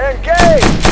Engage!